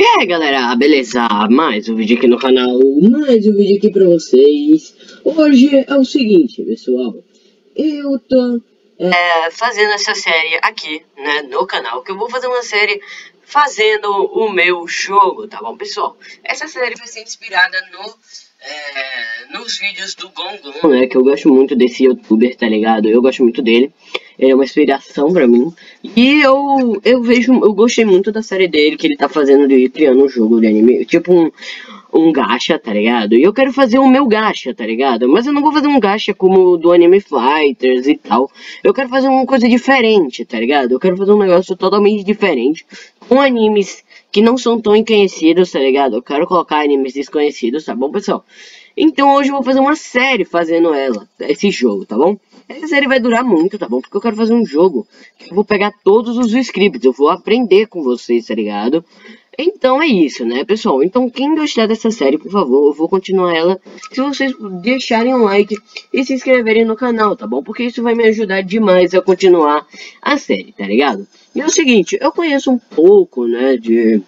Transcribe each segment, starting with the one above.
E aí galera, beleza? Mais um vídeo aqui no canal, mais um vídeo aqui pra vocês Hoje é o seguinte, pessoal Eu tô é, fazendo essa série aqui, né, no canal Que eu vou fazer uma série fazendo o meu jogo, tá bom, pessoal? Essa série vai ser inspirada no, é, nos vídeos do Gongon, né Que eu gosto muito desse youtuber, tá ligado? Eu gosto muito dele ele é uma inspiração pra mim. E eu, eu vejo, eu gostei muito da série dele, que ele tá fazendo de criando um jogo de anime, tipo um, um gacha, tá ligado? E eu quero fazer o meu gacha, tá ligado? Mas eu não vou fazer um gacha como do Anime Fighters e tal. Eu quero fazer uma coisa diferente, tá ligado? Eu quero fazer um negócio totalmente diferente, com animes que não são tão conhecidos, tá ligado? Eu quero colocar animes desconhecidos, tá bom, pessoal? Então hoje eu vou fazer uma série fazendo ela, esse jogo, tá bom? Essa série vai durar muito, tá bom? Porque eu quero fazer um jogo que eu vou pegar todos os scripts, eu vou aprender com vocês, tá ligado? Então é isso, né, pessoal? Então quem gostar dessa série, por favor, eu vou continuar ela se vocês deixarem um like e se inscreverem no canal, tá bom? Porque isso vai me ajudar demais a continuar a série, tá ligado? E é o seguinte, eu conheço um pouco, né, de,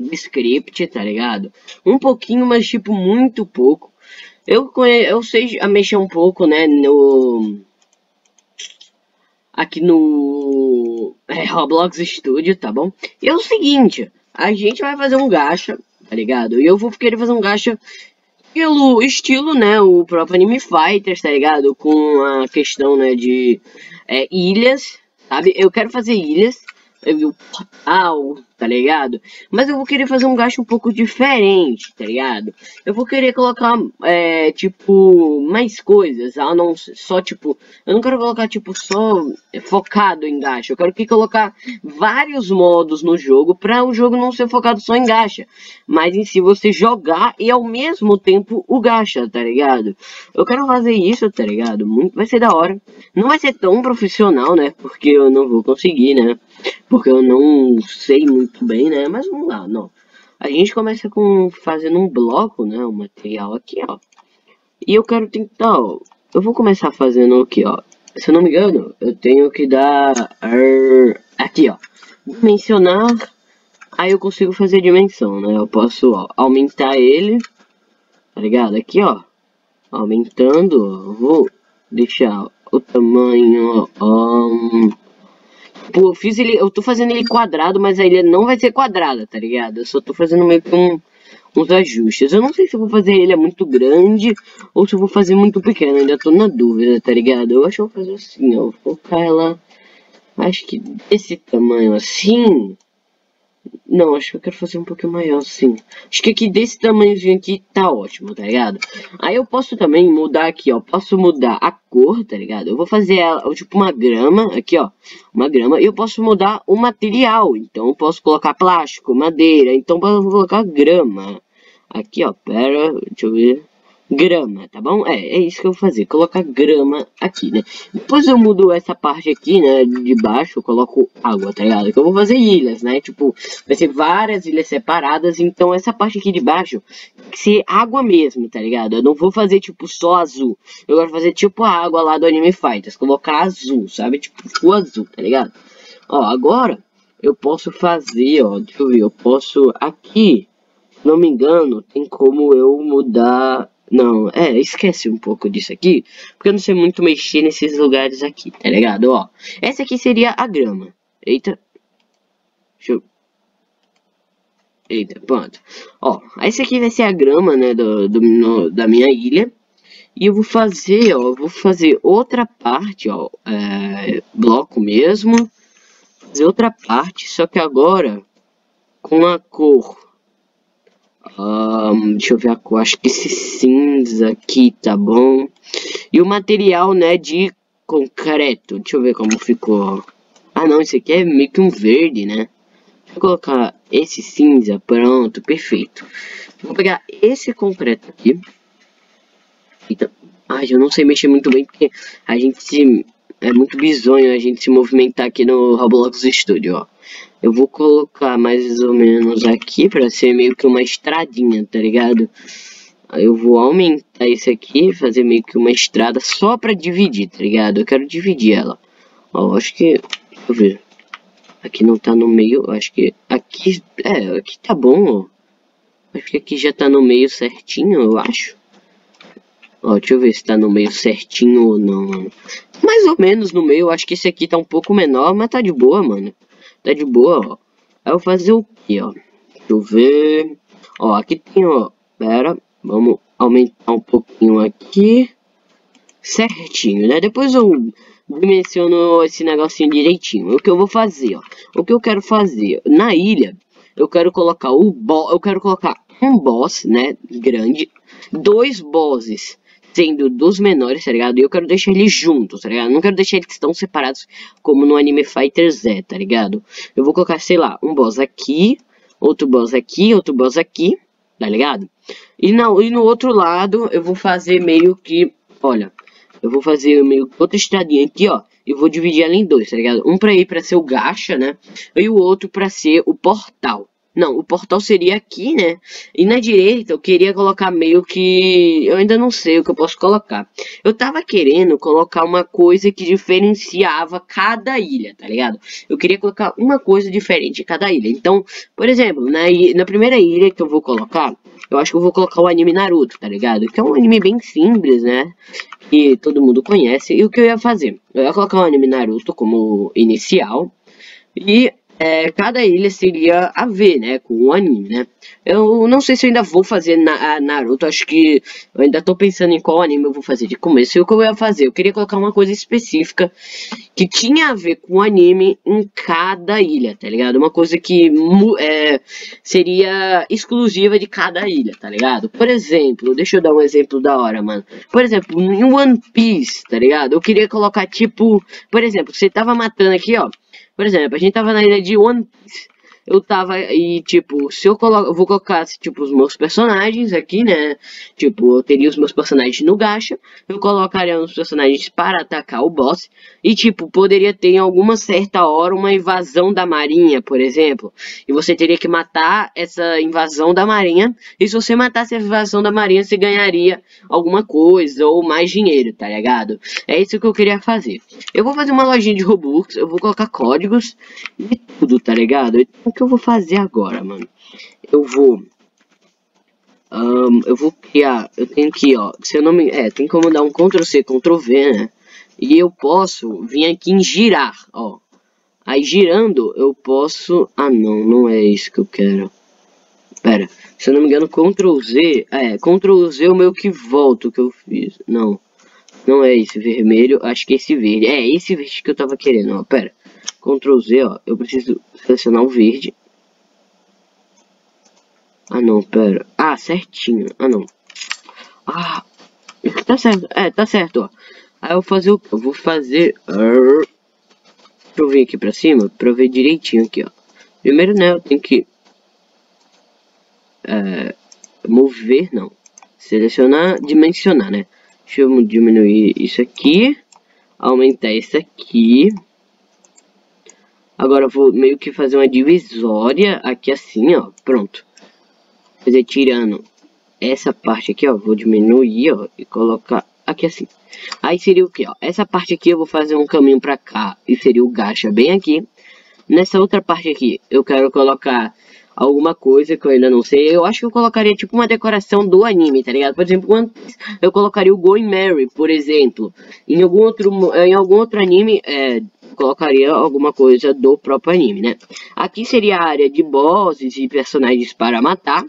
de script, tá ligado? Um pouquinho, mas tipo muito pouco. Eu, conhe... eu sei mexer um pouco, né, no... Aqui no é, Roblox Studio, tá bom? E é o seguinte, a gente vai fazer um gacha, tá ligado? E eu vou querer fazer um gacha pelo estilo, né, o próprio Anime Fighters, tá ligado? Com a questão, né, de é, ilhas, sabe? Eu quero fazer ilhas, eu vi o portal, tá ligado? Mas eu vou querer fazer um gasto um pouco diferente, tá ligado? Eu vou querer colocar, é, tipo, mais coisas, ah, não só, tipo, eu não quero colocar, tipo, só focado em gacha. Eu quero que colocar vários modos no jogo para o jogo não ser focado só em gacha, mas em si você jogar e ao mesmo tempo o gacha, tá ligado? Eu quero fazer isso, tá ligado? Muito, vai ser da hora. Não vai ser tão profissional, né? Porque eu não vou conseguir, né? Porque eu não sei muito bem, né? Mas vamos lá, não. A gente começa com fazendo um bloco, né? O material aqui, ó. E eu quero tentar, ó. Eu vou começar fazendo aqui, ó. Se eu não me engano, eu tenho que dar... Aqui, ó. Dimensionar. Aí eu consigo fazer dimensão, né? Eu posso, ó, aumentar ele. Tá ligado? Aqui, ó. Aumentando. Vou deixar o tamanho, ó. Um, Tipo, eu fiz ele. Eu tô fazendo ele quadrado, mas a ilha não vai ser quadrada, tá ligado? Eu só tô fazendo meio que um, uns ajustes. Eu não sei se vou fazer ele muito grande ou se vou fazer muito pequeno. Ainda tô na dúvida, tá ligado? Eu acho que vou fazer assim, ó. Vou colocar ela. Acho que desse tamanho assim. Não, acho que eu quero fazer um pouquinho maior, sim. Acho que aqui desse tamanhozinho aqui tá ótimo, tá ligado? Aí eu posso também mudar aqui, ó. Posso mudar a cor, tá ligado? Eu vou fazer ela, tipo uma grama, aqui, ó. Uma grama. E eu posso mudar o material. Então eu posso colocar plástico, madeira. Então eu vou colocar grama. Aqui, ó. Pera, deixa eu ver grama, tá bom? É, é isso que eu vou fazer, colocar grama aqui, né? Depois eu mudo essa parte aqui, né, de baixo, eu coloco água, tá ligado? Que eu vou fazer ilhas, né? Tipo, vai ser várias ilhas separadas, então essa parte aqui de baixo que ser água mesmo, tá ligado? Eu não vou fazer, tipo, só azul. Eu quero fazer, tipo, a água lá do Anime Fighters, colocar azul, sabe? Tipo, azul, tá ligado? Ó, agora eu posso fazer, ó, deixa eu ver, eu posso aqui, se não me engano, tem como eu mudar não, é, esquece um pouco disso aqui, porque eu não sei muito mexer nesses lugares aqui, tá ligado? Ó, essa aqui seria a grama. Eita. Deixa eu... Eita, pronto. Ó, essa aqui vai ser a grama, né, do, do no, da minha ilha. E eu vou fazer, ó, vou fazer outra parte, ó, é, bloco mesmo. Fazer outra parte, só que agora com a cor um, deixa eu ver a cor, acho que esse cinza aqui tá bom. E o material, né, de concreto. Deixa eu ver como ficou. Ah, não, esse aqui é meio que um verde, né? Vou colocar esse cinza, pronto, perfeito. Vou pegar esse concreto aqui. Então, ai, eu não sei mexer muito bem porque a gente se... É muito bizonho a gente se movimentar aqui no Roblox Studio, ó. Eu vou colocar mais ou menos aqui para ser meio que uma estradinha, tá ligado? Eu vou aumentar isso aqui, fazer meio que uma estrada só para dividir, tá ligado? Eu quero dividir ela. Ó, acho que... Deixa eu ver. Aqui não tá no meio, acho que aqui, é, aqui tá bom, ó. Acho que aqui já tá no meio certinho, eu acho. Ó, deixa eu ver se tá no meio certinho ou não, mano. Mais ou menos no meio, acho que esse aqui tá um pouco menor, mas tá de boa, mano. Tá de boa, ó. Aí eu fazer o que, ó? Deixa eu ver. Ó, aqui tem, ó. Pera, vamos aumentar um pouquinho aqui. Certinho, né? Depois eu dimensiono esse negocinho direitinho. O que eu vou fazer, ó. O que eu quero fazer? Na ilha, eu quero colocar o boss. Eu quero colocar um boss, né? Grande. Dois bosses sendo dos menores, tá ligado? E eu quero deixar eles juntos, tá ligado? Não quero deixar eles tão separados como no Anime Fighter Z, tá ligado? Eu vou colocar, sei lá, um boss aqui, outro boss aqui, outro boss aqui, tá ligado? E, não, e no outro lado eu vou fazer meio que, olha, eu vou fazer meio que outra estradinha aqui, ó. E vou dividir ela em dois, tá ligado? Um pra ir pra ser o gacha, né? E o outro pra ser o portal. Não, o portal seria aqui, né? E na direita eu queria colocar meio que... Eu ainda não sei o que eu posso colocar. Eu tava querendo colocar uma coisa que diferenciava cada ilha, tá ligado? Eu queria colocar uma coisa diferente em cada ilha. Então, por exemplo, na, na primeira ilha que eu vou colocar, eu acho que eu vou colocar o anime Naruto, tá ligado? Que é um anime bem simples, né? Que todo mundo conhece. E o que eu ia fazer? Eu ia colocar o anime Naruto como inicial. E é, cada ilha seria a ver, né, com o anime, né. Eu não sei se ainda vou fazer na, Naruto, acho que eu ainda tô pensando em qual anime eu vou fazer de começo. E o que eu ia fazer? Eu queria colocar uma coisa específica que tinha a ver com o anime em cada ilha, tá ligado? Uma coisa que é, seria exclusiva de cada ilha, tá ligado? Por exemplo, deixa eu dar um exemplo da hora, mano. Por exemplo, em One Piece, tá ligado? Eu queria colocar tipo, por exemplo, você tava matando aqui, ó. Por exemplo, a gente tava na ilha de One Piece eu tava e tipo, se eu coloco, vou colocar tipo os meus personagens aqui, né? Tipo, eu teria os meus personagens no gacha, eu colocaria os personagens para atacar o boss e tipo, poderia ter em alguma certa hora uma invasão da marinha, por exemplo. E você teria que matar essa invasão da marinha, e se você matasse a invasão da marinha, você ganharia alguma coisa ou mais dinheiro, tá ligado? É isso que eu queria fazer. Eu vou fazer uma lojinha de Robux, eu vou colocar códigos e tudo, tá ligado? Então, o que eu vou fazer agora, mano? Eu vou... Um, eu vou criar... Eu tenho que, ó... Se eu não me... É, tem como dar um Ctrl-C, Ctrl-V, né? E eu posso vir aqui em girar, ó. Aí girando, eu posso... Ah, não, não é isso que eu quero. Pera, se eu não me engano, Ctrl Z... É, Ctrl Z é o meu que volta que eu fiz. Não, não é esse vermelho, acho que é esse verde. É, esse verde que eu tava querendo, ó, pera. Ctrl Z, ó, eu preciso selecionar o verde. Ah, não, pera. Ah, certinho. Ah, não. Ah, tá certo. É, tá certo, ó. Aí eu vou fazer o? Eu vou fazer... Deixa eu vir aqui pra cima pra eu ver direitinho aqui, ó. Primeiro, né, eu tenho que... É, mover, não. Selecionar, dimensionar, né. Deixa eu diminuir isso aqui. Aumentar isso aqui. Agora eu vou meio que fazer uma divisória aqui assim, ó. Pronto. Fazer tirando essa parte aqui, ó. Vou diminuir, ó. E colocar aqui assim. Aí seria o que, ó. Essa parte aqui eu vou fazer um caminho pra cá. E seria o gacha bem aqui. Nessa outra parte aqui, eu quero colocar alguma coisa que eu ainda não sei. Eu acho que eu colocaria tipo uma decoração do anime, tá ligado? Por exemplo, eu colocaria o Going Mary, por exemplo. Em algum outro, em algum outro anime, é, colocaria alguma coisa do próprio anime, né? Aqui seria a área de bosses e personagens para matar.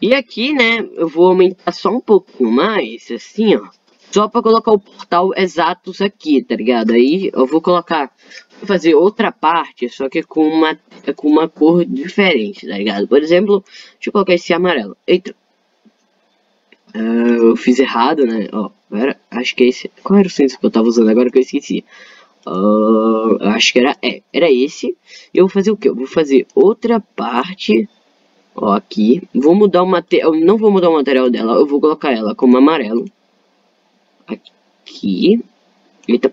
E aqui, né, eu vou aumentar só um pouquinho mais, assim, ó. Só para colocar o portal exatos aqui, tá ligado? Aí eu vou colocar, vou fazer outra parte, só que com uma, com uma cor diferente, tá ligado? Por exemplo, deixa eu colocar esse amarelo. Eita. Uh, eu fiz errado, né? Ó, pera, acho que é esse. Qual era o senso que eu tava usando agora que eu esqueci? Uh, acho que era, é, era esse. Eu vou fazer o que? Eu vou fazer outra parte, ó, aqui. Vou mudar o material, não vou mudar o material dela, eu vou colocar ela como amarelo. Aqui. Eita.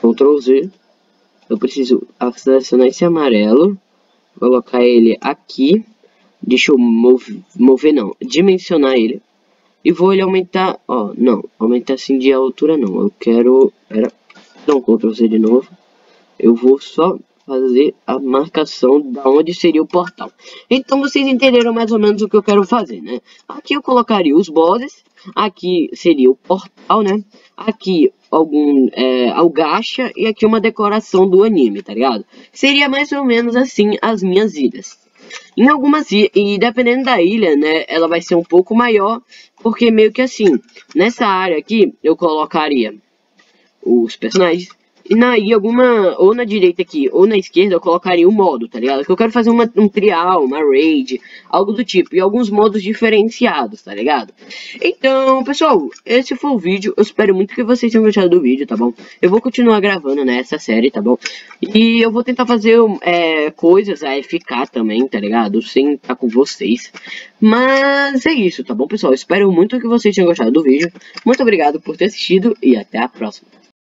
Ctrl Z. Eu preciso selecionar esse amarelo. Colocar ele aqui. Deixa eu mover, mover não, dimensionar ele. E vou ele aumentar, ó, não, aumentar assim de altura não. Eu quero, era Um Ctrl C de novo. Eu vou só fazer a marcação da onde seria o portal. Então vocês entenderam mais ou menos o que eu quero fazer, né? Aqui eu colocaria os bosses, aqui seria o portal, né? Aqui algum é, algacha e aqui uma decoração do anime, tá ligado? Seria mais ou menos assim as minhas ilhas. Em algumas ilhas, e dependendo da ilha, né, ela vai ser um pouco maior, porque meio que assim, nessa área aqui eu colocaria os personagens, e na, e alguma, ou na direita aqui, ou na esquerda, eu colocaria o modo, tá ligado? Que eu quero fazer uma, um trial, uma raid, algo do tipo. E alguns modos diferenciados, tá ligado? Então, pessoal, esse foi o vídeo. Eu espero muito que vocês tenham gostado do vídeo, tá bom? Eu vou continuar gravando nessa né, série, tá bom? E eu vou tentar fazer é, coisas a ficar também, tá ligado? Sem estar com vocês. Mas é isso, tá bom, pessoal? Eu espero muito que vocês tenham gostado do vídeo. Muito obrigado por ter assistido e até a próxima.